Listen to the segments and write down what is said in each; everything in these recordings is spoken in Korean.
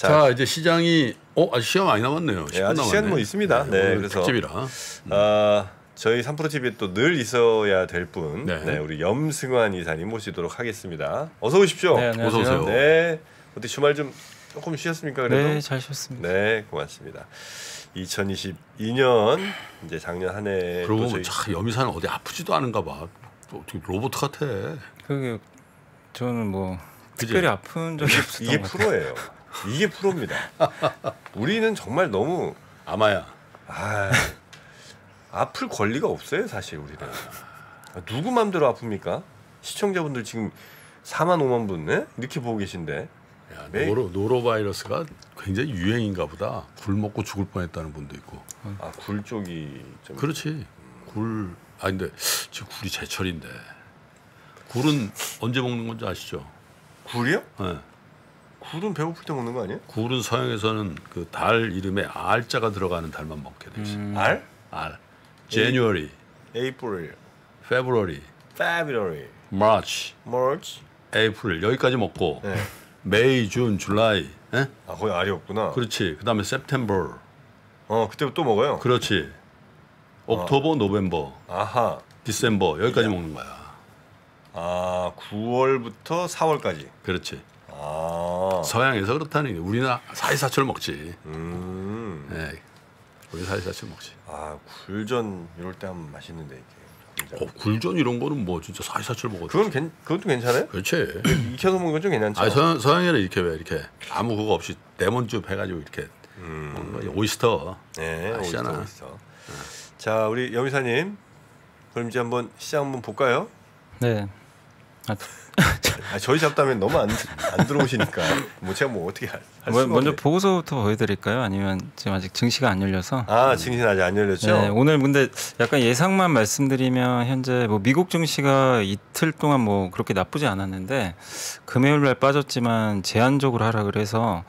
자, 자, 이제 시장이 어 아직 시간 많이 남았네요. 네, 10분 아직 시간 남았네. 뭐 있습니다. 네, 오늘 그래서 특집이라. 아, 저희 3프로 TV에 또 늘 있어야 될 분, 네. 네. 우리 염승환 이사님 모시도록 하겠습니다. 어서 오십시오. 네. 어서 오세요. 네, 어떻게 주말 좀 조금 쉬셨습니까? 그래도 네, 잘 쉬었습니다. 네, 고맙습니다. 2022년 이제 작년 한 해 그러고 보면 저희 참 여미사는 어디 아프지도 않은가 봐. 또 어떻게 로봇 같아. 그게 저는 뭐 그지? 특별히 아픈 적이 없었던 이게 것 같아요. 프로예요. 이게 프로입니다. 우리는 정말 너무 아마야. 아, 아플 권리가 없어요, 사실 우리는. 아, 누구 맘대로 아픕니까? 시청자분들 지금 4만 5만 분 네? 이렇게 보고 계신데. 야, 네. 노로 노로바이러스가 굉장히 유행인가 보다. 굴 먹고 죽을 뻔했다는 분도 있고. 아, 굴 쪽이 좀 그렇지. 굴. 아 근데 지금 굴이 제철인데. 굴은 언제 먹는 건지 아시죠? 굴이요? 네. 굴은 배고플 때 먹는 거 아니에요? 굴은 서양에서는 그 달 이름에 알자가 들어가는 달만 먹게 돼 있어. 요 음, 알? 알. January, April, February, February, March, March. April 여기까지 먹고 네. May, June, July. 예? 아, 거기 알이 없구나. 그렇지. 그다음에 September. 어, 그때 또 먹어요. 그렇지. October, November, 아하. December 여기까지 먹는 거야. 아, 9월부터 4월까지. 그렇지. 아. 서양에서 그렇다는 게 우리는 사시사철 먹지. 음. 예. 우리 사시사철 먹지. 아, 굴전 이럴 때 하면 맛있는데 이게. 굴전. 어, 굴전 이런 거는 뭐 진짜 사시사철 먹어도 그건 괜 그것도 괜찮아요? 그렇지. 익혀서 먹는 건 좀 괜찮죠. 아 서양 서양에는 이렇게 왜 이렇게 아무 그거 없이 레몬즙 해가지고 이렇게 음. 오이스터. 네, 아시잖아. 오이스터, 오이스터. 자, 우리 여미사님, 그럼 이제 한번 시장 한번 볼까요? 네. 아, 아, 저희 잡담에 너무 안, 안 들어오시니까 뭐 제가 뭐 어떻게 할, 할 뭐, 먼저 없네. 보고서부터 보여드릴까요? 아니면 지금 아직 증시가 안 열려서. 아, 증신 아직 안 열렸죠? 네, 오늘 근데 약간 예상만 말씀드리면 현재 뭐 미국 증시가 이틀 동안 뭐 그렇게 나쁘지 않았는데 금요일 날 빠졌지만 제한적으로 하락을 해서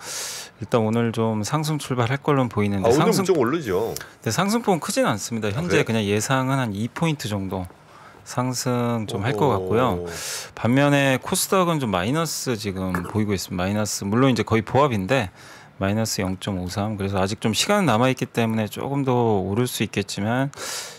일단 오늘 좀 상승 출발할 걸로 보이는데 아, 상승 좀 오르죠. 근데 상승폭은 크지는 않습니다. 현재 그래요? 그냥 예상은 한 2포인트 정도 상승 좀 할 것. 같고요. 반면에 코스닥은 좀 마이너스 지금 보이고 있습니다. 마이너스 물론 이제 거의 보합인데 마이너스 0.53 그래서 아직 좀 시간은 남아 있기 때문에 조금 더 오를 수 있겠지만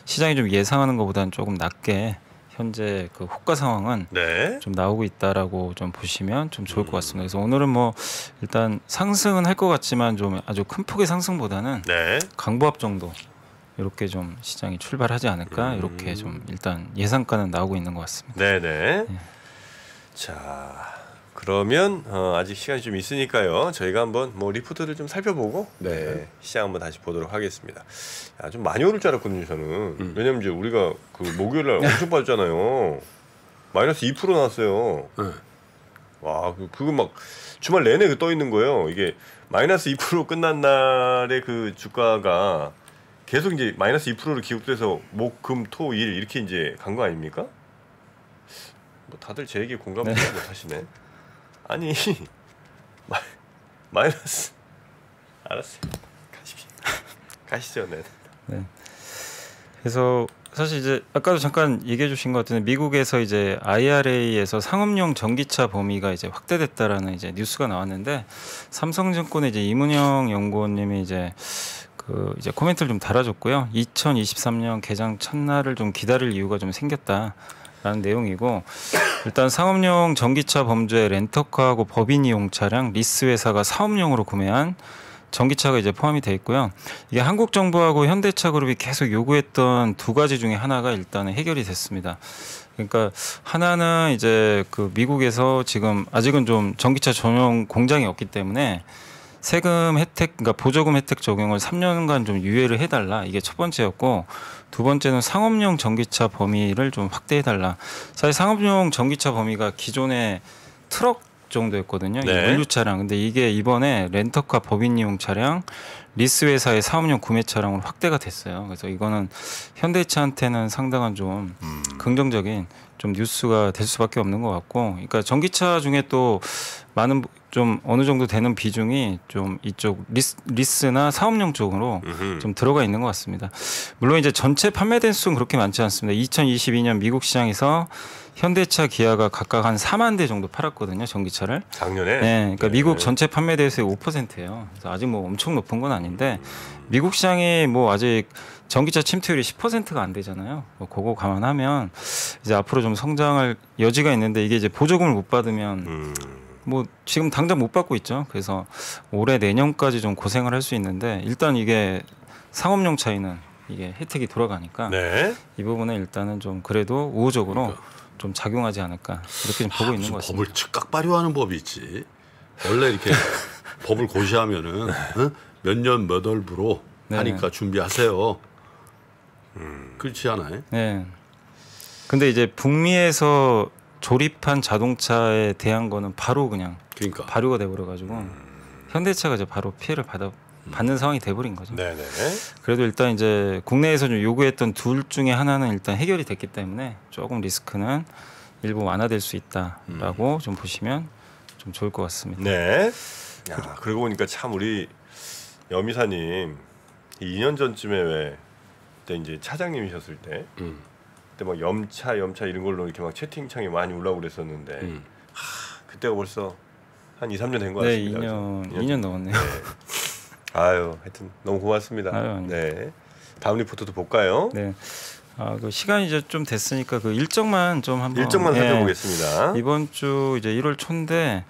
시장이 좀 예상하는 것보다는 조금 낮게 현재 그 호가 상황은 네. 좀 나오고 있다라고 좀 보시면 좀 좋을 것 같습니다. 그래서 오늘은 뭐 일단 상승은 할 것 같지만 좀 아주 큰 폭의 상승보다는 네. 강보합 정도 이렇게 좀 시장이 출발하지 않을까 음. 이렇게 좀 일단 예상가는 나오고 있는 것 같습니다. 네, 네. 자, 그러면 어, 아직 시간이 좀 있으니까요. 저희가 한번 뭐 리포트를 좀 살펴보고 네. 네, 시장 한번 다시 보도록 하겠습니다. 야, 좀 많이 오를 줄 알았거든요, 저는. 음. 왜냐면 이제 우리가 그 목요일 날 엄청 빠졌잖아요. 마이너스 2% 나왔어요. 네. 와, 그, 그거 막 주말 내내 그 떠 있는 거예요. 이게 마이너스 2% 끝난 날의 그 주가가 계속 이제 마이너스 2%로 기록돼서 목, 금, 토, 일 이렇게 이제 간 거 아닙니까? 뭐 다들 제 얘기 공감을 못 하시네. 아니 마, 마이너스 알았어요. 가십시오. 가시죠, 네. 그래서 사실 이제 아까도 잠깐 얘기해 주신 것 같은데 미국에서 이제 IRA에서 상업용 전기차 범위가 이제 확대됐다라는 이제 뉴스가 나왔는데 삼성증권의 이제 이문영 연구원님이 이제 그 이제 코멘트를 좀 달아줬고요. 2023년 개장 첫날을 좀 기다릴 이유가 좀 생겼다라는 내용이고 일단 상업용 전기차 범주에 렌터카하고 법인 이용 차량 리스 회사가 사업용으로 구매한 전기차가 이제 포함이 돼 있고요. 이게 한국 정부하고 현대차 그룹이 계속 요구했던 두 가지 중에 하나가 일단은 해결이 됐습니다. 그러니까 하나는 이제 그 미국에서 지금 아직은 좀 전기차 전용 공장이 없기 때문에 세금 혜택, 그러니까 보조금 혜택 적용을 3년간 좀 유예를 해달라. 이게 첫 번째였고, 두 번째는 상업용 전기차 범위를 좀 확대해달라. 사실 상업용 전기차 범위가 기존에 트럭 정도였거든요. 이 네. 물류 차량. 근데 이게 이번에 렌터카 법인 이용 차량, 리스 회사의 사업용 구매 차량으로 확대가 됐어요. 그래서 이거는 현대차한테는 상당한 좀 음. 긍정적인 좀 뉴스가 될 수밖에 없는 것 같고, 그러니까 전기차 중에 또 많은 좀 어느 정도 되는 비중이 좀 이쪽 리스, 리스나 사업용 쪽으로 음흠. 좀 들어가 있는 것 같습니다. 물론 이제 전체 판매 대수는 그렇게 많지 않습니다. 2022년 미국 시장에서 현대차, 기아가 각각 한 4만 대 정도 팔았거든요, 전기차를. 작년에. 네, 그러니까 미국 전체 판매 대수의 5%예요. 그래서 아직 뭐 엄청 높은 건 아닌데 미국 시장이 뭐 아직 전기차 침투율이 10%가 안 되잖아요. 뭐 그거 감안하면 이제 앞으로 좀 성장할 여지가 있는데 이게 이제 보조금을 못 받으면 음. 뭐 지금 당장 못 받고 있죠. 그래서 올해 내년까지 좀 고생을 할 수 있는데 일단 이게 상업용 차이는 이게 혜택이 돌아가니까 네. 이 부분은 일단은 좀 그래도 우호적으로 좀 작용하지 않을까 이렇게 좀 보고 있는 무슨 것 같습니다. 법을 즉각 발효하는 법이 있지. 원래 이렇게 법을 고시하면은 몇년 몇 월부로 네. 하니까 준비하세요. 그렇지 않아요? 네. 근데 이제 북미에서 조립한 자동차에 대한 거는 바로 그냥 그러니까 발효가 돼버려 가지고 현대차가 이제 바로 피해를 받아 받는 상황이 돼버린 거죠. 네네. 그래도 일단 이제 국내에서 좀 요구했던 둘 중에 하나는 일단 해결이 됐기 때문에 조금 리스크는 일부 완화될 수 있다라고 좀 보시면 좀 좋을 것 같습니다. 네. 야, 그러고 보니까 참 우리 여미사님 2년 전쯤에 왜 그때 이제 차장님이셨을 때 음. 그때 막 염차 염차 이런 걸로 이렇게 막 채팅창에 많이 올라오고 그랬었는데 음. 그때가 벌써 한 2, 3년 된것 네, 같습니다. 2년 그래서 2년 넘었네요. 아유, 하여튼 너무 고맙습니다. 아유, 아닙니다. 네. 다음 리포트도 볼까요? 네. 아, 그 시간이 이제 좀 됐으니까 그 일정만 좀 한번 일정만 예. 살펴보겠습니다. 이번 주 이제 1월 초인데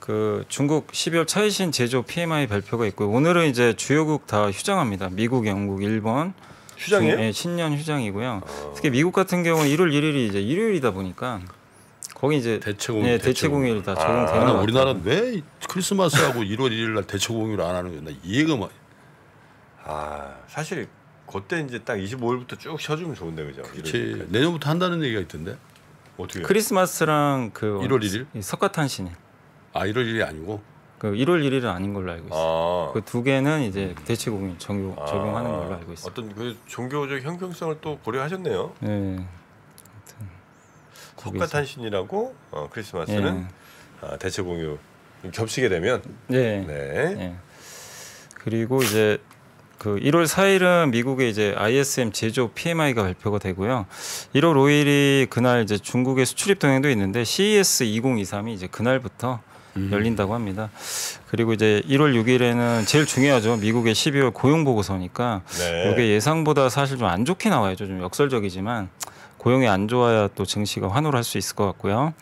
그 중국 12월 차이신 제조 PMI 발표가 있고요. 오늘은 이제 주요국 다 휴장합니다. 미국, 영국, 일본 휴장이에요? 중- 예, 신년 휴장이고요. 어. 특히 미국 같은 경우는 1월 1일이 이제 일요일이다 보니까 거기 이제 대체공휴, 네, 대체공휴. 대체공휴일 다 아, 적용되는 같아요. 우리나라는 왜 크리스마스하고 1월 1일 날 대체 공휴를 안 하는 거야? 나 이해가 막 아, 사실 그때 이제 딱 25일부터 쭉 쉬어주면 좋은데 그죠? 이러니까. 내년부터 한다는 얘기가 있던데. 어떻게? 크리스마스랑 그 1월 1일? 이 석가탄신일 아 1월 1일이 아니고 그 1월 1일은 아닌 걸로 알고 있어요. 아, 그두 개는 이제 대체공휴 적용 적용하는 걸로 알고 있어요. 어떤 그 종교적 형평성을 또 고려하셨네요. 네. 석가탄신이라고 어, 크리스마스는 아, 대체 공유 겹치게 되면 네. 네. 예. 그리고 이제 그 1월 4일은 미국의 이제 ISM 제조 PMI가 발표가 되고요. 1월 5일이 그날 이제 중국의 수출입 동향도 있는데 CES 2023이 이제 그날부터 열린다고 합니다. 그리고 이제 1월 6일에는 제일 중요하죠. 미국의 12월 고용 보고서니까 네. 이게 예상보다 사실 좀 안 좋게 나와요. 좀 역설적이지만 고용이 안 좋아야 또 증시가 환호를 할 수 있을 것 같고요.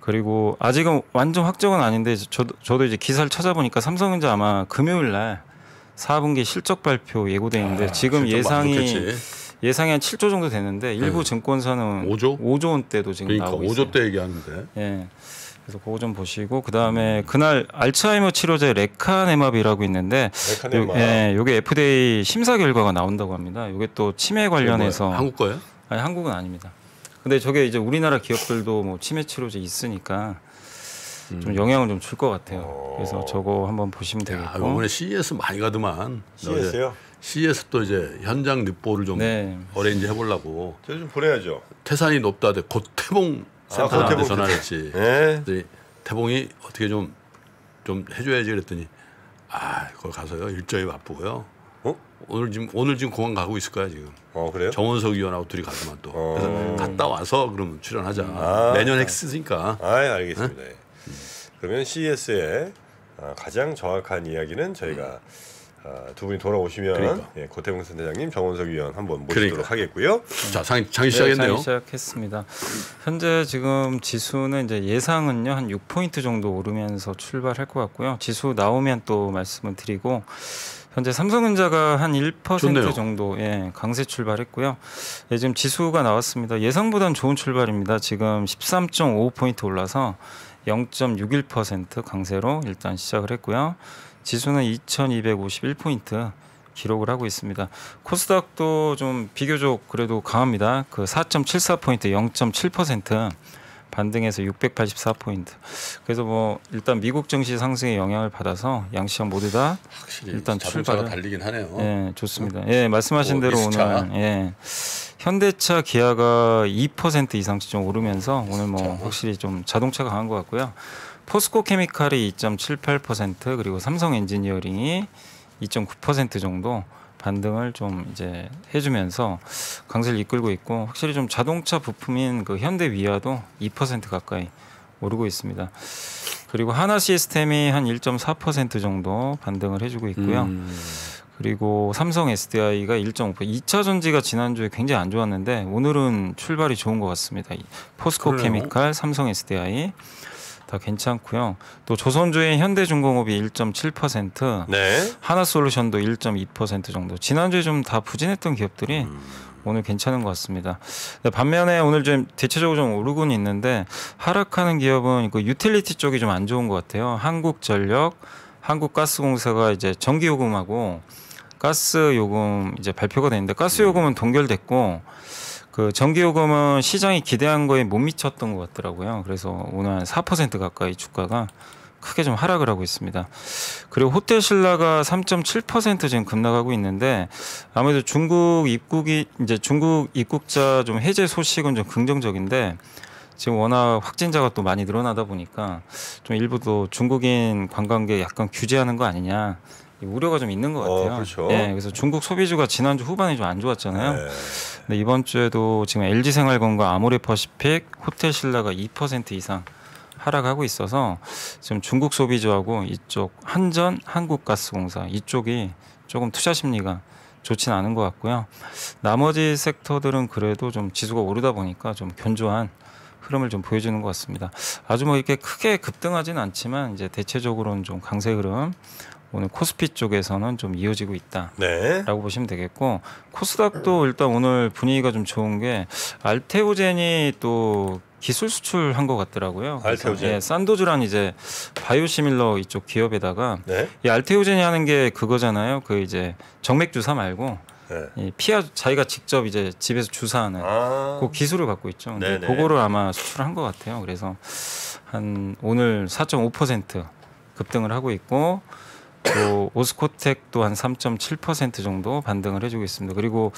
그리고 아직은 완전 확정은 아닌데 저도 저도 이제 기사를 찾아보니까 삼성전자 아마 금요일 날 4분기 실적 발표 예고돼 있는데 지금 아, 많이 예상이. 예상이 한 7조 정도 되는데 일부 증권사는 5조? 5조 원대도 지금 그러니까 나오고 있어요. 5조 때 얘기하는데. 예. 그래서 그거 좀 보시고 그다음에 그날 알츠하이머 치료제 레카네마비라고 있는데 레카네마. 요, 예, 요게 FDA 심사 결과가 나온다고 합니다. 요게 또 치매 관련해서? 한국 거예요? 아니 한국은 아닙니다. 근데 저게 이제 우리나라 기업들도 뭐 치매 치료제 있으니까 좀 영향을 좀 줄 것 같아요. 어. 그래서 저거 한번 보시면 야, 되겠고. 이번에 CES 많이 가더만. CS요? CES 또 이제 현장 늑보를 좀 네. 어레인지 해보려고. 저 좀 보내야죠. 태산이 높다대 고태봉 아, 센터한테 고태봉 전화를 했지. 네. 태봉이 어떻게 좀 좀 해줘야지 그랬더니 아 거기 가서요 일정이 바쁘고요. 어? 오늘 지금 오늘 지금 공항 가고 있을 거야 지금. 어 그래요? 정원석 의원하고 둘이 가더만 또. 어. 그래서 갔다 와서 그러면 출연하자. 아. 내년 했으니까. 아, 알겠습니다. 예. 그러면 CS의 아, 가장 정확한 이야기는 저희가 아, 두 분이 돌아오시면 그러니까. 예, 고태봉 센터장님, 정원석 위원 한번 모시도록 그러니까. 하겠고요. 자 장, 장이 네, 시작했네요. 잘 시작했습니다. 현재 지금 지수는 이제 예상은요 한 6포인트 정도 오르면서 출발할 것 같고요. 지수 나오면 또 말씀을 드리고 현재 삼성전자가 한1% 좋네요. 정도 예, 강세 출발했고요. 예, 지금 지수가 나왔습니다. 예상보다는 좋은 출발입니다. 지금 13.5포인트 올라서 0.61% 강세로 일단 시작을 했고요. 지수는 2,251포인트 기록을 하고 있습니다. 코스닥도 좀 비교적 그래도 강합니다. 그 4.74포인트 0.7% 반등해서 684포인트. 그래서 뭐 일단 미국 증시 상승의 영향을 받아서 양시장 모두 다 확실히 일단 출발을- 달리긴 하네요. 예, 좋습니다. 예, 말씀하신 뭐 대로 리스차. 오늘 예. 현대차, 기아가 2% 이상씩 좀 오르면서 오늘 뭐 확실히 좀 자동차가 강한 것 같고요. 포스코 케미칼이 2.78% 그리고 삼성 엔지니어링이 2.9% 정도 반등을 좀 이제 해주면서 강세를 이끌고 있고 확실히 좀 자동차 부품인 그 현대 위아도 2% 가까이 오르고 있습니다. 그리고 하나 시스템이 한 1.4% 정도 반등을 해주고 있고요. 음. 그리고 삼성 SDI가 1.5%. 2차 전지가 지난주에 굉장히 안 좋았는데 오늘은 출발이 좋은 것 같습니다. 이 포스코 그러네요. 케미칼, 삼성 SDI 다 괜찮고요. 또 조선주의 현대중공업이 1.7%, 네. 하나솔루션도 1.2% 정도. 지난주에 좀 다 부진했던 기업들이 음. 오늘 괜찮은 것 같습니다. 근데 반면에 오늘 좀 대체적으로 좀 오르곤 있는데 하락하는 기업은 그 유틸리티 쪽이 좀 안 좋은 것 같아요. 한국전력, 한국가스공사가 이제 전기요금하고 가스 요금 이제 발표가 됐는데 가스 요금은 동결됐고 그 전기요금은 시장이 기대한 거에 못 미쳤던 것 같더라고요. 그래서 오늘 한 4% 가까이 주가가 크게 좀 하락을 하고 있습니다. 그리고 호텔 신라가 3.7% 지금 급락하고 있는데 아무래도 중국 입국이 이제 중국 입국자 좀 해제 소식은 좀 긍정적인데 지금 워낙 확진자가 또 많이 늘어나다 보니까 좀 일부 또 중국인 관광객 약간 규제하는 거 아니냐 이 우려가 좀 있는 것 어, 같아요. 그렇죠. 예, 그래서 중국 소비주가 지난주 후반에 좀 안 좋았잖아요. 네. 근데 이번 주에도 지금 LG생활건과 아모레퍼시픽, 호텔신라가 2% 이상 하락하고 있어서 지금 중국 소비주하고 이쪽 한전, 한국가스공사 이쪽이 조금 투자 심리가 좋지는 않은 것 같고요. 나머지 섹터들은 그래도 좀 지수가 오르다 보니까 좀 견조한 흐름을 좀 보여주는 것 같습니다. 아주 뭐 이렇게 크게 급등하지는 않지만 이제 대체적으로는 좀 강세 흐름 오늘 코스피 쪽에서는 좀 이어지고 있다. 네. 라고 보시면 되겠고 코스닥도 일단 오늘 분위기가 좀 좋은 게 알테오젠이 또 기술 수출한 것 같더라고요. 알테오젠. 예, 산도즈란 이제 바이오시밀러 이쪽 기업에다가 네. 이 알테오젠이 하는 게 그거잖아요. 그 이제 정맥 주사 말고 네. 이 피하 자기가 직접 이제 집에서 주사하는 아. 그 기술을 갖고 있죠. 근데 네네. 그거를 아마 수출한 것 같아요. 그래서 한 오늘 4.5% 급등을 하고 있고 또 오스코텍도 한 3.7% 정도 반등을 해주고 있습니다. 그리고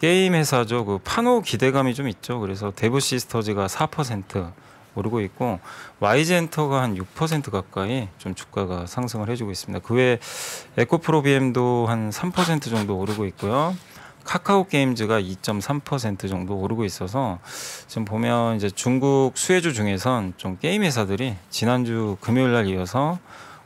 게임 회사죠. 그 판호 기대감이 좀 있죠. 그래서 데브 시스터즈가 4% 오르고 있고 YG엔터가 한 6% 가까이 좀 주가가 상승을 해주고 있습니다. 그 외에 에코프로비엠도 한 3% 정도 오르고 있고요. 카카오 게임즈가 2.3% 정도 오르고 있어서 지금 보면 이제 중국 수혜주 중에선 좀 게임 회사들이 지난주 금요일 날 이어서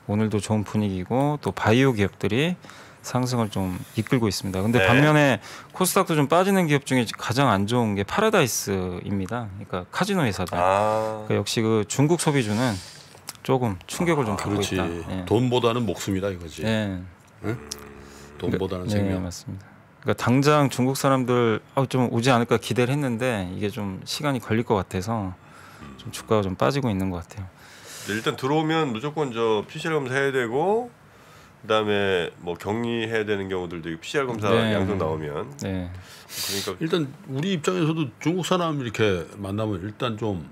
오늘도 좋은 분위기고 또 바이오 기업들이 상승을 좀 이끌고 있습니다. 근데 네. 반면에 코스닥도 좀 빠지는 기업 중에 가장 안 좋은 게 파라다이스입니다. 그러니까 카지노 회사들. 아. 그러니까 역시 그 중국 소비주는 조금 충격을 좀 받고 그렇지. 있다. 예. 돈보다는 목숨이다 이거지. 예. 돈보다는 네, 생명. 맞습니다. 그러니까 당장 중국 사람들 어, 좀 오지 않을까 기대를 했는데 이게 좀 시간이 걸릴 것 같아서 좀 주가가 좀 빠지고 있는 것 같아요. 일단 들어오면 무조건 저 PCR 검사 해야 되고 그다음에 뭐 격리해야 되는 경우들도 있고 PCR 검사 네. 양성 나오면 네. 그러니까 일단 우리 입장에서도 중국 사람 이렇게 만나면 일단 좀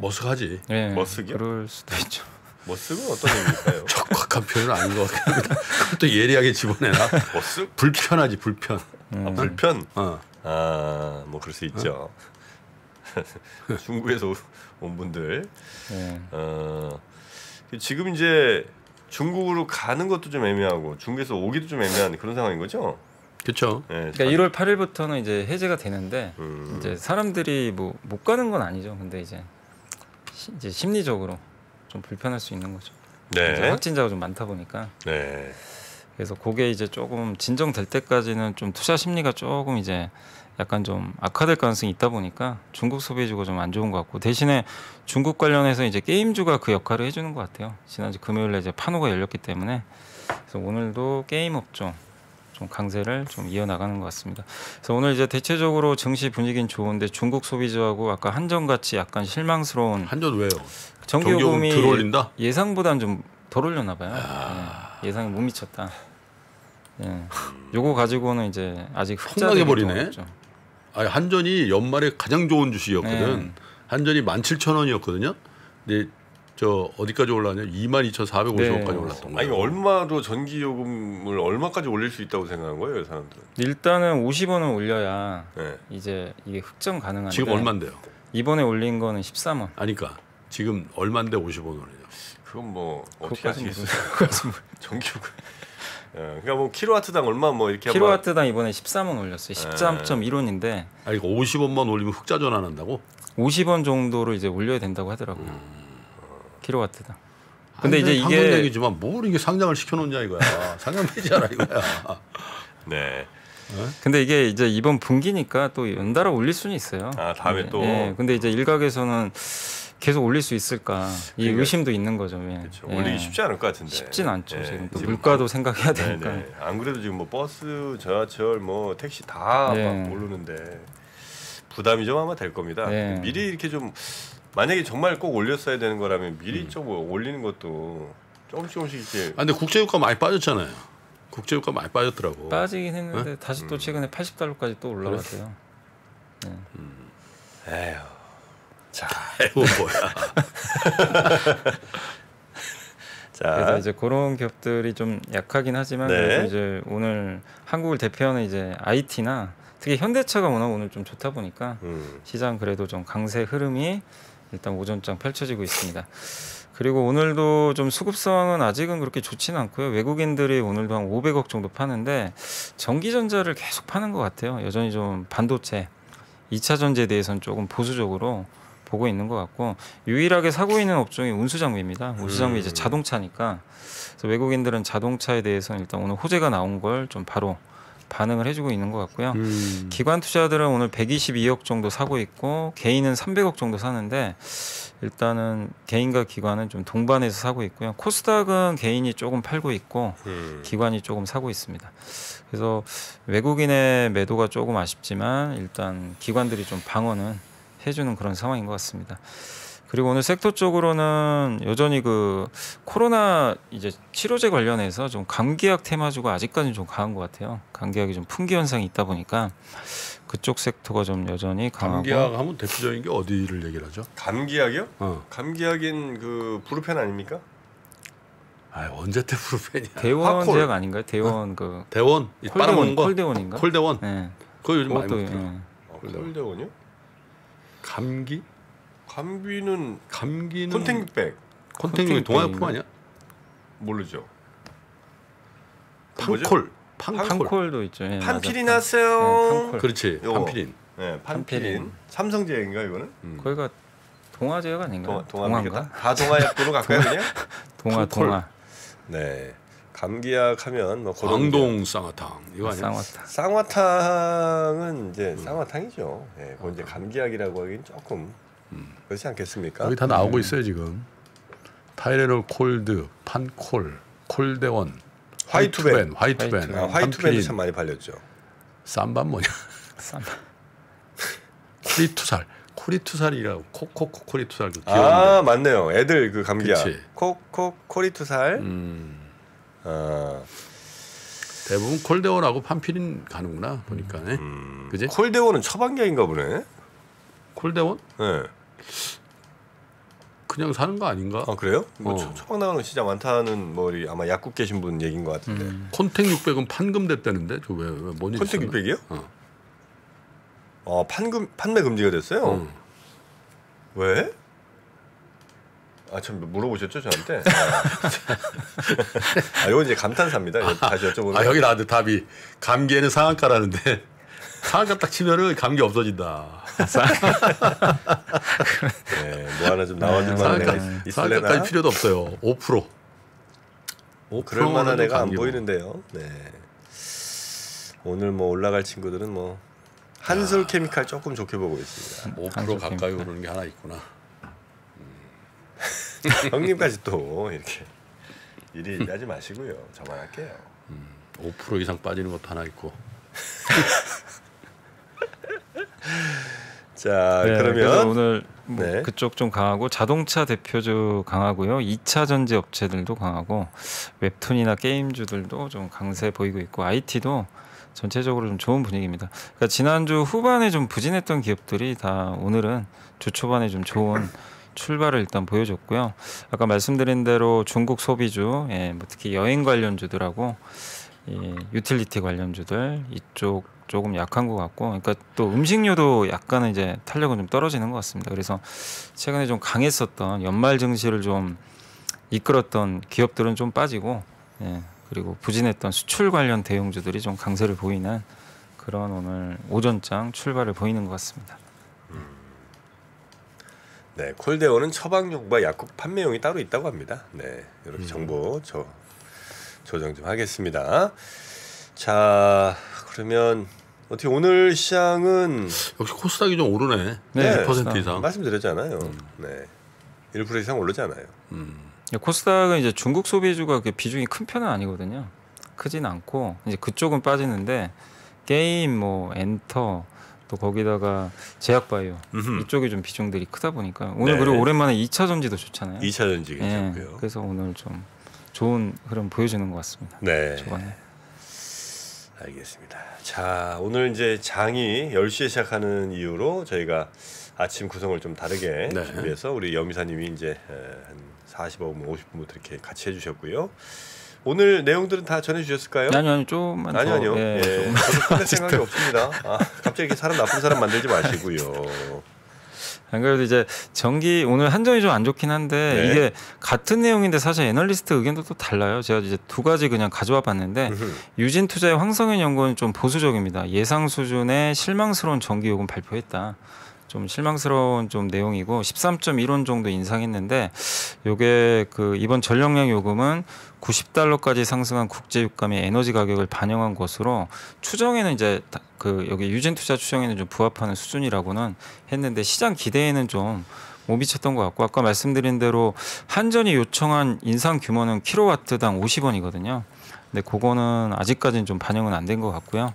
머쓱하지. 네. 머쓱이요? 그럴 수도 있죠. 뭐 쓰고 어떤 의미일까요? 적확한 표현은 아닌 것 같긴 합니다. 그것도 예리하게 집어내나. 뭐 쓰? 불편하지 불편. 음. 아, 불편. 어. 아, 뭐 그럴 수 있죠. 중국에서 오- 온 분들. 네. 어, 지금 이제 중국으로 가는 것도 좀 애매하고 중국에서 오기도 좀 애매한 그런 상황인 거죠. 그렇죠. 네, 그러니까 1월 8일부터는 이제 해제가 되는데 음, 이제 사람들이 뭐 못 가는 건 아니죠. 근데 이제 시, 이제 심리적으로 좀 불편할 수 있는 거죠. 네, 확진자가 좀 많다 보니까 네, 그래서 그게 이제 조금 진정될 때까지는 좀 투자 심리가 조금 이제 약간 좀 악화될 가능성이 있다 보니까 중국 소비주가 좀 안 좋은 것 같고 대신에 중국 관련해서 이제 게임주가 그 역할을 해주는 것 같아요. 지난주 금요일에 이제 판호가 열렸기 때문에 그래서 오늘도 게임 업종 좀 강세를 좀 이어나가는 것 같습니다. 그래서 오늘 이제 대체적으로 증시 분위기는 좋은데 중국 소비주하고 아까 한전 같이 약간 실망스러운 한전 왜요? 전기요금이 들 올린다? 예상보단 좀 덜 올렸나 봐요. 예, 예상에 못 미쳤다. 예. 요거 가지고는 이제 아직 혼나게 버리네. 아니 한전이 연말에 가장 좋은 주식이었거든. 네. 한전이 17,000원이었거든요. 근데 저 어디까지 올랐냐? 22,450원까지 네. 올랐던 아니 거예요. 얼마로 전기 요금을 얼마까지 올릴 수 있다고 생각한 거예요, 사람들은? 일단은 50원을 올려야 네. 이제 이게 흑점 가능한데 지금 얼마인데요? 이번에 올린 거는 13원. 아니까 지금 얼마인데 50원이냐? 그건 뭐 어떻게 그것까지 하시겠어요? 전기 요금. 예, 그러니까 뭐 킬로와트당 얼마 뭐 이렇게 킬로와트당 이번에 13원 올렸어요. 13.1원인데 아니 이거 50원만 올리면 흑자 전환한다고? 50원 정도를 이제 올려야 된다고 하더라고요. 킬로와트당. 근데 아니, 이제 이게- 얘기지만 뭘 이게 상장을 시켜놓냐 이거야. 상장 폐지하라 이거야. 네. 근데 이게 이제 이번 분기니까 또 연달아 올릴 수는 있어요. 아, 다음에 네, 또? 예, 근데 이제 일각에서는 계속 올릴 수 있을까 이 그러니까- 의심도 있는 거죠. 예. 그렇죠. 예. 올리기 쉽지 않을 것 같은데. 쉽진 않죠. 예, 지금 또 지금 물가도 생각해야 네, 되니까. 네. 안 그래도 지금 뭐 버스, 저하철, 뭐 택시 다 네. 막 오르는데 부담이 좀 아마 될 겁니다. 네. 미리 이렇게 좀 만약에 정말 꼭 올렸어야 되는 거라면 음. 미리 좀 올리는 것도 조금씩 조금씩 이렇게 아, 근데 국제유가 많이 빠졌잖아요. 국제유가 많이 빠졌더라고. 빠지긴 했는데 네? 다시 음. 또 최근에 80달러까지 또 올라갔어요. 에휴. 자, 이거 뭐야? 그래서 자, 이제 그런 기업들이 좀 약하긴 하지만 네. 그래서 이제 오늘 한국을 대표하는 이제 IT나 특히 현대차가 워낙 오늘 좀 좋다 보니까 음, 시장 그래도 좀 강세 흐름이 일단 오전장 펼쳐지고 있습니다. 그리고 오늘도 좀 수급 상황은 아직은 그렇게 좋지는 않고요. 외국인들이 오늘도 한 500억 정도 파는데 전기전자를 계속 파는 것 같아요. 여전히 좀 반도체, 2차 전지에 대해서는 조금 보수적으로 보고 있는 것 같고 유일하게 사고 있는 업종이 운수장비입니다. 운수장비 이제 음. 자동차니까 그래서 외국인들은 자동차에 대해서는 일단 오늘 호재가 나온 걸 좀 바로 반응을 해주고 있는 것 같고요. 음. 기관 투자들은 오늘 122억 정도 사고 있고 개인은 300억 정도 사는데 일단은 개인과 기관은 좀 동반해서 사고 있고요. 코스닥은 개인이 조금 팔고 있고 음. 기관이 조금 사고 있습니다. 그래서 외국인의 매도가 조금 아쉽지만 일단 기관들이 좀 방어는 해주는 그런 상황인 것 같습니다. 그리고 오늘 섹터 쪽으로는 여전히 그 코로나 이제 치료제 관련해서 좀 감기약 테마주가 아직까지는 좀 강한 것 같아요. 감기약이 좀 풍기 현상이 있다 보니까 그쪽 섹터가 좀 여전히 강하고 감기약 하면 대표적인 게 어디를 얘기를 하죠? 감기약이요? 어. 감기약인 그 브루펜 아닙니까? 아, 언제 때 프로펜이야? 대원 화콜. 제약 아닌가요? 대원 그 대원 콜대원 거. 콜대원인가? 콜대원. 네. 그거 요즘 많이 그것도 먹더라. 예. 어, 콜대원이요? 감기? 감비는 감기는 콘택백콘택 콘택 동화약품? 아니야? 모르죠. 판콜. 판콜. 판콜도 있죠. 예, 맞아. 판피리나세요. 네. 그렇지. 요거. 판피린. 네, 판피린. 판피린. 삼성제약인가 이거는? 음. 거기가 동화제약? 동아 동아인가? 동화인가? 다 동아약으로 갈까요 그냥? 동화 판콜. 동화 네. 감기약 하면 뭐 광동 쌍화탕 이거 아니야? 쌍화탕. 쌍화탕은 이제 음. 쌍화탕이죠. 예, 그건 이제 감기약이라고 하긴 조금 그렇지 않겠습니까? 여기 다 나오고 있어요 지금. 타이레놀 콜드, 판콜, 콜데원, 화이트벤. 화이트벤, 화이트벤. 아, 참 많이 팔렸죠. 쌈반 뭐냐? 쌈. 코리투살, 코리투살이라고 코코코 코리투살 그 귀여운데. 아 맞네요. 애들 그 감기약. 코코 코리투살. 음, 아, 대부분 콜데원하고 판피린 가는구나 보니까. 네. 음, 그지? 콜데원은 처방약인가 보네. 콜데원 네. 그냥 사는 거 아닌가? 아 그래요? 뭐 어. 처- 처방 나가는 거 진짜 많다는 뭐 아마 약국 계신 분 얘기인 것 같은데. 음. 콘택 600은 판금됐다는데 저왜뭔 일 콘택 있었나? 600이요? 어. 어 판금 판매 금지가 됐어요. 어. 왜? 아참 물어보셨죠 저한테? 아 이건 이제 감탄사입니다. 이거 다시 여쭤보면. 아 여기 나한테 답이 감기에는 상한가라는데 상한가 딱 치면은 감기 없어진다. 네, 뭐 하나 좀 나와줄 네, 만한 애가 상한가. 있- 상한가 있을래나? 깔 필요도 없어요. 5%. 5% 그럴 만한 애가 안 보이는데요. 네. 오늘 뭐 올라갈 친구들은 뭐 한솔 케미칼 조금 좋게 보고 있습니다. 5% 한쪽 가까이. 오르는 게 하나 있구나. 형님까지 또 이렇게 일이 하지 마시고요. 저만 할게요. 5% 이상 빠지는 것도 하나 있고. 자 네, 그러면 오늘 뭐 네. 그쪽 좀 강하고 자동차 대표주 강하고요. 2차 전지 업체들도 강하고 웹툰이나 게임주들도 좀 강세 보이고 있고 IT도 전체적으로 좀 좋은 분위기입니다. 그러니까 지난주 후반에 좀 부진했던 기업들이 다 오늘은 주 초반에 좀 좋은 출발을 일단 보여줬고요. 아까 말씀드린 대로 중국 소비주, 예, 뭐 특히 여행 관련주들하고 이 유틸리티 관련주들 이쪽 조금 약한 것 같고, 그러니까 또 음식료도 약간은 이제 탄력은 좀 떨어지는 것 같습니다. 그래서 최근에 좀 강했었던 연말 증시를 좀 이끌었던 기업들은 좀 빠지고, 예, 그리고 부진했던 수출 관련 대형주들이 좀 강세를 보이는 그런 오늘 오전장 출발을 보이는 것 같습니다. 네, 콜데오는 처방용과 약국 판매용이 따로 있다고 합니다. 네, 이렇게 정보 저 조정 좀 하겠습니다. 자, 그러면 어떻게 오늘 시장은 역시 코스닥이 좀 오르네. 네, 1% 이상. 말씀드렸잖아요. 네, 1% 이상 오르잖아요. 음. 코스닥은 이제 중국 소비주가 그 비중이 큰 편은 아니거든요. 크진 않고 이제 그쪽은 빠지는데 게임 뭐 엔터 또 거기다가 제약바이오 음흠. 이쪽이 좀 비중들이 크다 보니까 오늘 네. 그리고 오랜만에 2차 전지도 좋잖아요. 2차 전지 예, 괜찮고요. 그래서 오늘 좀 좋은 흐름 보여주는 것 같습니다. 네. 초반에. 알겠습니다. 자, 오늘 이제 장이 10시에 시작하는 이유로 저희가 아침 구성을 좀 다르게 네. 준비해서 우리 여미사님이 이제 에, 한 45분, 50분부터 이렇게 같이 해주셨고요. 오늘 내용들은 다 전해주셨을까요? 아니 아니 아니요, 더 아니요. 예, 예, 조금. 저도 끝낼 생각이 없습니다. 아, 갑자기 이렇게 사람 나쁜 사람 만들지 마시고요. 안 그래도 이제 전기 오늘 한전이 좀 안 좋긴 한데 네. 이게 같은 내용인데 사실 애널리스트 의견도 또 달라요. 제가 이제 두 가지 그냥 가져와 봤는데 유진 투자의 황성현 연구원 좀 보수적입니다. 예상 수준의 실망스러운 전기 요금 발표했다. 좀 실망스러운 좀 내용이고 13.1원 정도 인상했는데 요게 그 이번 전력량 요금은 90달러까지 상승한 국제 유가의 에너지 가격을 반영한 것으로 추정에는 이제 다- 그 여기 유진 투자 추정에는 좀 부합하는 수준이라고는 했는데 시장 기대에는 좀 못 미쳤던 것 같고 아까 말씀드린 대로 한전이 요청한 인상 규모는 킬로와트당 50원이거든요. 근데 그거는 아직까지는 좀 반영은 안 된 것 같고요.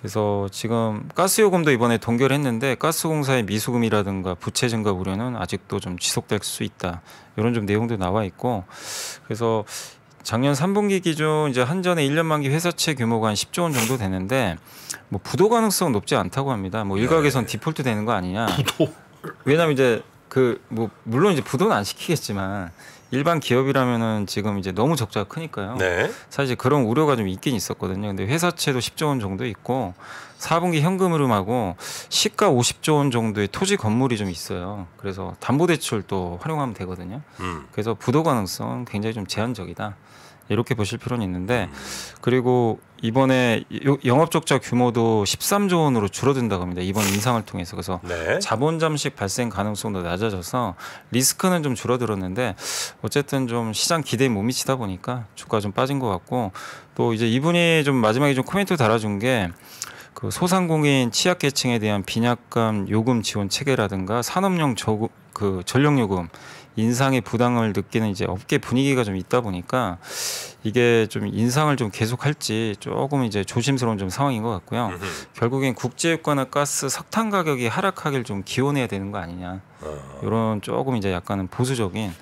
그래서 지금 가스 요금도 이번에 동결했는데 가스공사의 미수금이라든가 부채 증가 우려는 아직도 좀 지속될 수 있다. 이런 좀 내용도 나와 있고 그래서 작년 3분기 기준 이제 한전의 1년 만기 회사채 규모가 한 10조 원 정도 되는데 뭐 부도 가능성 높지 않다고 합니다. 뭐 일각에선 디폴트 되는 거 아니냐. 부도. 왜냐면 이제 그 뭐 물론 이제 부도는 안 시키겠지만 일반 기업이라면은 지금 이제 너무 적자가 크니까요. 네. 사실 그런 우려가 좀 있긴 있었거든요. 근데 회사채도 10조 원 정도 있고 4분기 현금 흐름하고 시가 50조 원 정도의 토지 건물이 좀 있어요. 그래서 담보 대출도 활용하면 되거든요. 음. 그래서 부도 가능성 굉장히 좀 제한적이다. 이렇게 보실 필요는 있는데 그리고 이번에 요- 영업 적자 규모도 13조 원으로 줄어든다고 합니다. 이번 인상을 통해서 그래서 네. 자본 잠식 발생 가능성도 낮아져서 리스크는 좀 줄어들었는데 어쨌든 좀 시장 기대에 못 미치다 보니까 주가 좀 빠진 것 같고 또 이제 이분이 좀 마지막에 좀 코멘트 달아준 게 그 소상공인 취약계층에 대한 빈약감 요금 지원 체계라든가 산업용 저금 그 전력 요금 인상의 부담을 느끼는 이제 업계 분위기가 좀 있다 보니까 이게 좀 인상을 좀 계속할지 조금 이제 조심스러운 좀 상황인 것 같고요. 음흠. 결국엔 국제유가나 가스, 석탄 가격이 하락하길 좀 기원해야 되는 거 아니냐. 어. 이런 조금 이제 약간은 보수적인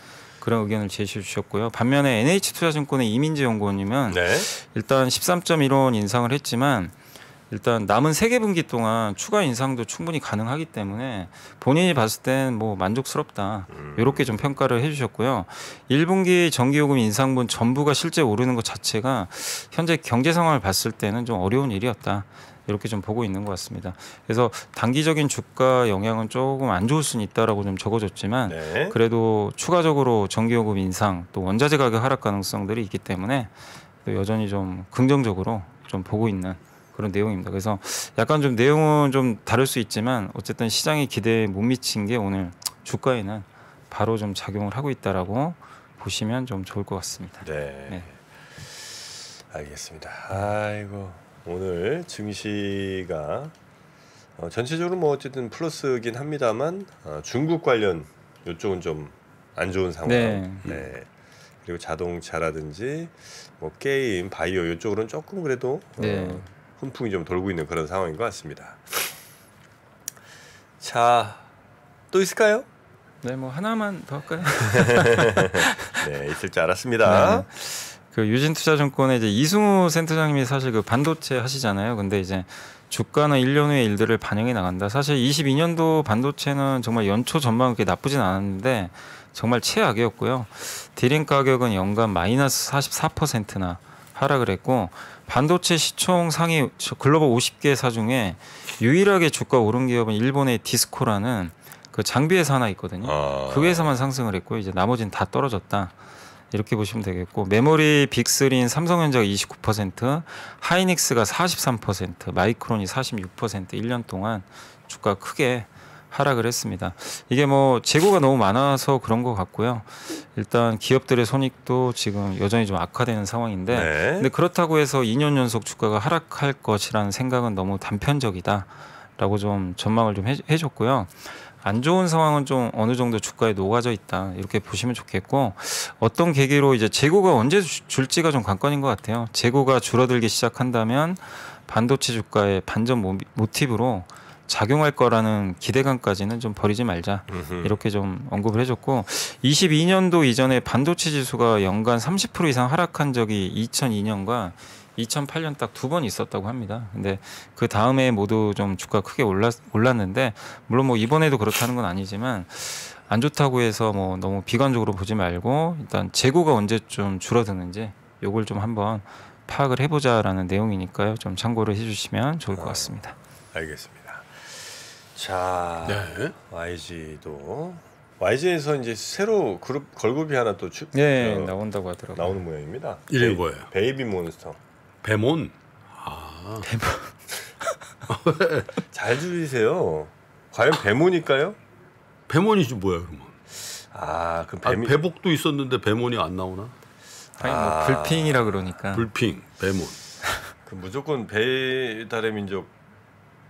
그런 의견을 제시해 주셨고요. 반면에 NH투자증권의 이민재 연구원님은 네. 일단 13.1원 인상을 했지만 일단 남은 세개 분기 동안 추가 인상도 충분히 가능하기 때문에 본인이 봤을 땐 뭐 만족스럽다. 음. 이렇게 좀 평가를 해 주셨고요. 1분기 전기요금 인상분 전부가 실제 오르는 것 자체가 현재 경제 상황을 봤을 때는 좀 어려운 일이었다. 이렇게 좀 보고 있는 것 같습니다. 그래서 단기적인 주가 영향은 조금 안 좋을 수는 있다라고 좀 적어줬지만 네. 그래도 추가적으로 전기요금 인상 또 원자재 가격 하락 가능성들이 있기 때문에 또 여전히 좀 긍정적으로 좀 보고 있는 그런 내용입니다. 그래서 약간 좀 내용은 좀 다를 수 있지만 어쨌든 시장의 기대에 못 미친 게 오늘 주가에는 바로 좀 작용을 하고 있다라고 보시면 좀 좋을 것 같습니다. 네. 네. 알겠습니다. 아이고 오늘 증시가 어, 전체적으로 뭐 어쨌든 플러스긴 합니다만 어, 중국 관련 이쪽은 좀 안 좋은 상황. 네. 네. 그리고 자동차라든지 뭐 게임, 바이오 이쪽으로는 조금 그래도 네. 어, 훈풍이 좀 돌고 있는 그런 상황인 것 같습니다. 자, 또 있을까요? 네, 뭐 하나만 더 할까요? 네, 있을 줄 알았습니다. 네. 그 유진투자증권의 이제 이승우 센터장님이 사실 그 반도체 하시잖아요. 근데 이제 주가나 1년 후의 일들을 반영해 나간다. 사실 22년도 반도체는 정말 연초 전망 그렇게 나쁘진 않았는데 정말 최악이었고요. D램 가격은 연간 마이너스 44%나 하락을 했고 반도체 시총 상위 글로벌 50개 사 중에 유일하게 주가 오른 기업은 일본의 디스코라는 그 장비 회사 하나 있거든요. 아. 그 회사만 상승을 했고 이제 나머지는 다 떨어졌다. 이렇게 보시면 되겠고 메모리 빅3인 삼성전자가 29%, 하이닉스가 43%, 마이크론이 46% 1년 동안 주가 크게 하락을 했습니다. 이게 뭐 재고가 너무 많아서 그런 것 같고요. 일단 기업들의 손익도 지금 여전히 좀 악화되는 상황인데 네. 근데 그렇다고 해서 2년 연속 주가가 하락할 것이라는 생각은 너무 단편적이다라고 좀 전망을 좀 해, 해줬고요. 안 좋은 상황은 좀 어느 정도 주가에 녹아져 있다 이렇게 보시면 좋겠고 어떤 계기로 이제 재고가 언제 주- 줄지가 좀 관건인 것 같아요. 재고가 줄어들기 시작한다면 반도체 주가의 반전 모- 모티브로 작용할 거라는 기대감까지는 좀 버리지 말자 음흠. 이렇게 좀 언급을 해줬고 22년도 이전에 반도체 지수가 연간 30% 이상 하락한 적이 2002년과 2008년 딱 두 번 있었다고 합니다. 근데 그 다음에 모두 좀 주가 크게 올랐, 올랐는데 물론 뭐 이번에도 그렇다는 건 아니지만 안 좋다고 해서 뭐 너무 비관적으로 보지 말고 일단 재고가 언제쯤 줄어드는지 요걸 좀 한번 파악을 해보자라는 내용이니까요. 좀 참고를 해주시면 좋을 것 같습니다. 알겠습니다. 자, 네. YG도 YG에서 이제 새로 그룹 걸그룹이 하나 또 주, 네 어, 나온다고 하더라고요. 나오는 모양입니다. 이름이 뭐예요? 베이비 몬스터. 배몬. 아, 잘 줄이세요. 과연 배몬일까요? 배몬이지 뭐야 그러면? 아, 그 아, 뱀이 배복도 있었는데 배몬이 안 나오나? 아니 뭐 아. 불핑이라 그러니까 불핑, 배몬. 그 무조건 배달의 민족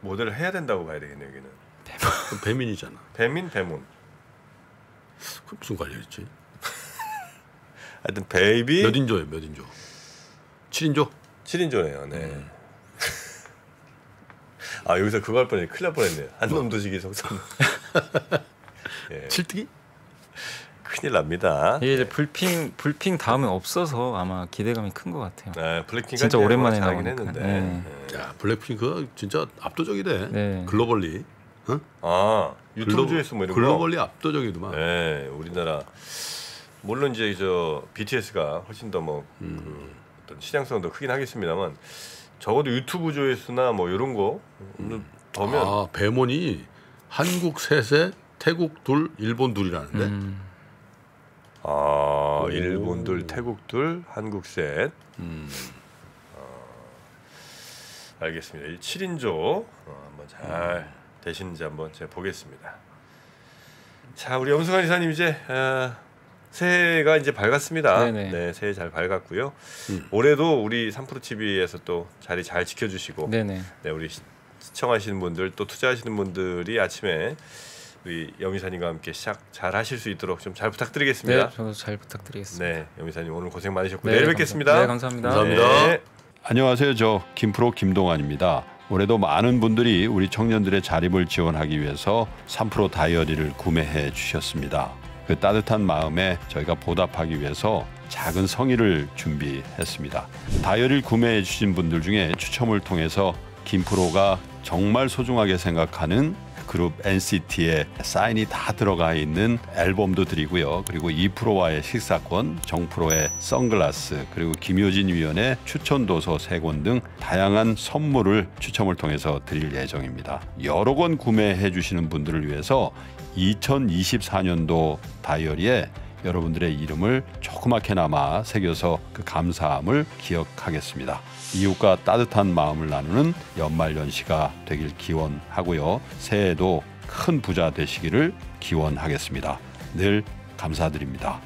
모델을 해야 된다고 봐야 되겠네요, 여기는. 그럼 배민이잖아. 배민 배몬. 그 무슨 관련 있지? 하여튼 베이비 몇 인조예요? 몇 인조? 7인조? 7인조네요. 네. 음. 아 여기서 그거 할 뻔했네. 큰일 날 뻔했네요. 한놈 도지기 속성. 예, 7뜨기? 큰일 납니다. 이게 이제 불핑 불핑 다음에 없어서 아마 기대감이 큰 것 같아요. 아, 블랙핑크가 진짜 오랜만에 나오니까. 했는데. 네. 예. 야, 블랙핑크가 진짜 압도적이네. 네. 글로벌리. 어? 아 유튜브 글로- 조회수 뭐 이런 거. 글로벌리 압도적이더만. 네, 우리나라 물론 이제 저 BTS가 훨씬 더뭐 음. 어떤 시장성도 크긴 하겠습니다만 적어도 유튜브 조회수나 뭐 이런 거 음. 더면 아, 배몬이 한국 셋에 태국 둘, 일본 둘이라는데. 음, 아 오. 일본 둘, 태국 둘, 한국 셋. 음. 알겠습니다. 이 7인조 어, 한번 잘 되시는지 한번 제가 보겠습니다. 자, 우리 염승환 이사님 이제 아, 새해가 이제 밝았습니다. 네네. 네, 새해 잘 밝았고요. 음. 올해도 우리 3프로 TV에서 또 자리 잘 지켜주시고, 네, 네 네. 우리 시, 시청하시는 분들 또 투자하시는 분들이 아침에 우리 염 이사님과 함께 시작 잘 하실 수 있도록 좀 잘 부탁드리겠습니다. 네, 저도 잘 부탁드리겠습니다. 네, 염 이사님 오늘 고생 많으셨고 네, 내일 감사- 뵙겠습니다. 네, 감사합니다. 감사합니다. 네. 안녕하세요. 저 김프로 김동환입니다. 올해도 많은 분들이 우리 청년들의 자립을 지원하기 위해서 3프로 다이어리를 구매해 주셨습니다. 그 따뜻한 마음에 저희가 보답하기 위해서 작은 성의를 준비했습니다. 다이어리를 구매해 주신 분들 중에 추첨을 통해서 김프로가 정말 소중하게 생각하는 그룹 NCT의 사인이 다 들어가 있는 앨범도 드리고요. 그리고 2프로와의 식사권, 정프로의 선글라스, 그리고 김효진 위원의 추천 도서 세 권 등 다양한 선물을 추첨을 통해서 드릴 예정입니다. 여러 권 구매해 주시는 분들을 위해서 2024년도 다이어리에 여러분들의 이름을 조그맣게나마 새겨서 그 감사함을 기억하겠습니다. 이웃과 따뜻한 마음을 나누는 연말연시가 되길 기원하고요. 새해에도 큰 부자 되시기를 기원하겠습니다. 늘 감사드립니다.